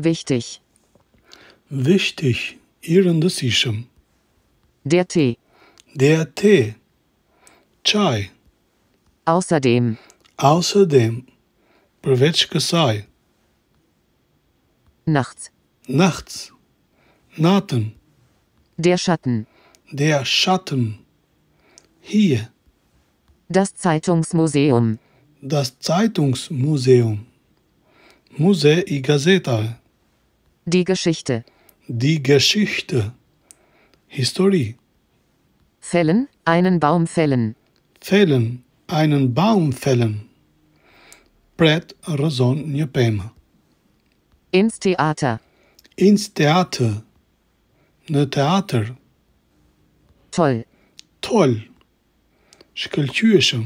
Wichtig. Wichtig, i rëndësishëm. Der Tee. Der Tee. Çaj. Außerdem. Außerdem. Përveç kësaj. Nachts. Nachts. Natën. Der Schatten. Der Schatten. Hier. Das Zeitungsmuseum. Das Zeitungsmuseum. Muse i gazetave. Die Geschichte. Die Geschichte. Historie. Fällen, einen Baum fällen. Fällen. Einen Baum fällen. Pret rëzon një pemë. Ins Theater. Ins Theater. Në teatr. Toll. Toll. Shkëlqyeshëm.